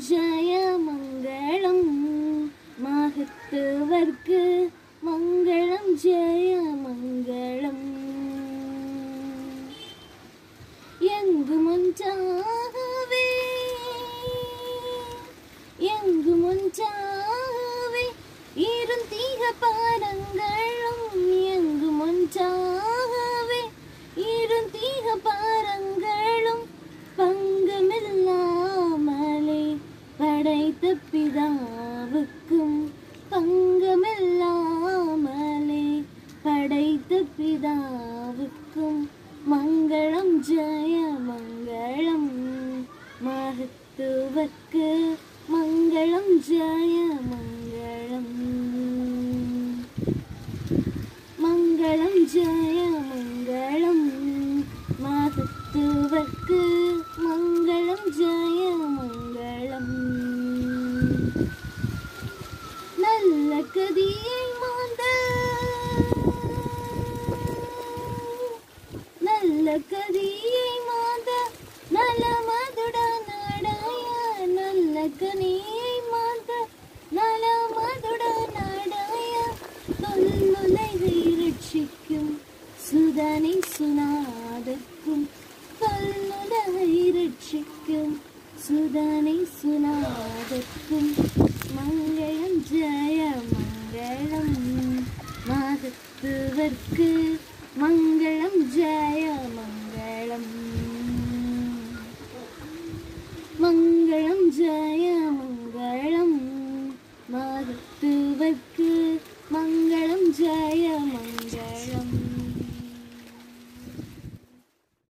ஜய மங்களம் மகத்துவர்க்கு மங்களம் ஜய மங்களம் பிதாவுக்கும் பங்கமில்லாமலே படைத்த பிதாவுக்கும் மங்களம் ஜெய மங்களம். மகத்துவக்கு மங்களம் ஜெய மங்களம். மங்களம் ஜெய நல்ல கதியை மாந்த நல்ல கதியை மாந்த நல்ல மதுட நாடாய நல்ல கனியை மாந்த நல்ல மதுட நாடாய தொல்லுலகை ரட்சிக்கும். சுதனை சுனாதக்கும். தொல்லுலகை ரட்சிக்கும். சுதனை சுனா மகத்துவர்க்கு மங்களம் ஜெய மங்களம் மங்களம் ஜெய